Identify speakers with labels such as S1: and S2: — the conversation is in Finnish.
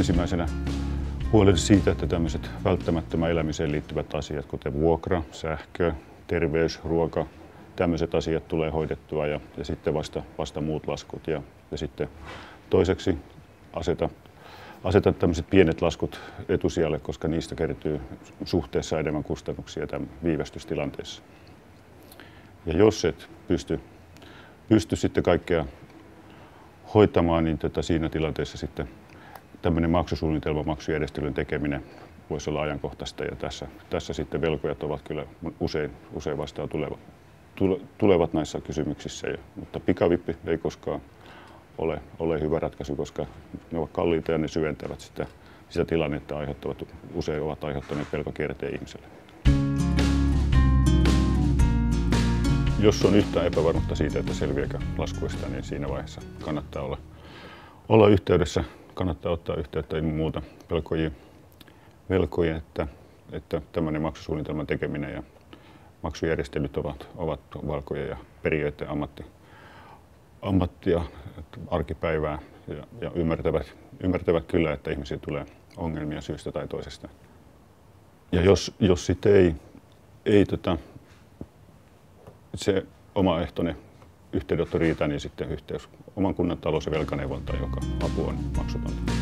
S1: ensimmäisenä huolehdi siitä, että tämmöiset välttämättömän elämiseen liittyvät asiat, kuten vuokra, sähkö, terveys, ruoka, tämmöiset asiat tulee hoidettua ja, ja sitten vasta, vasta muut laskut. Ja, ja sitten toiseksi aseta, aseta tämmöiset pienet laskut etusijalle, koska niistä kertyy suhteessa enemmän kustannuksia tämän viivästystilanteessa. Ja jos et pysty, pysty sitten kaikkea hoitamaan, niin tota siinä tilanteessa sitten tämmöinen maksusuunnitelma, maksujärjestelyn tekeminen voisi olla ajankohtaista ja tässä, tässä sitten velkojat ovat kyllä usein, usein vastaan tulevat, tulevat näissä kysymyksissä, ja, mutta pikavippi ei koskaan ole, ole hyvä ratkaisu, koska ne ovat kalliita ja ne syventävät sitä, sitä tilannetta, aiheuttavat, usein ovat aiheuttaneet pelkokierteen ihmiselle. Jos on yhtään epävarmuutta siitä, että selviääkö laskuista, niin siinä vaiheessa kannattaa olla, olla yhteydessä, kannattaa ottaa yhteyttä ilman muuta velkojiin, velkojiin että, että tämmöinen maksusuunnitelman tekeminen ja maksujärjestelyt ovat, ovat valkoja ja perijöiden ammatti, ammattia, arkipäivää ja, ja ymmärtävät, ymmärtävät kyllä, että ihmisiä tulee ongelmia syystä tai toisesta. Ja jos, jos sitten ei, ei tota, se omaehtoinen yhteydenotto riitä, niin sitten yhteys oman kunnan talous- ja velkaneuvontaan, joka apu on maksutonta.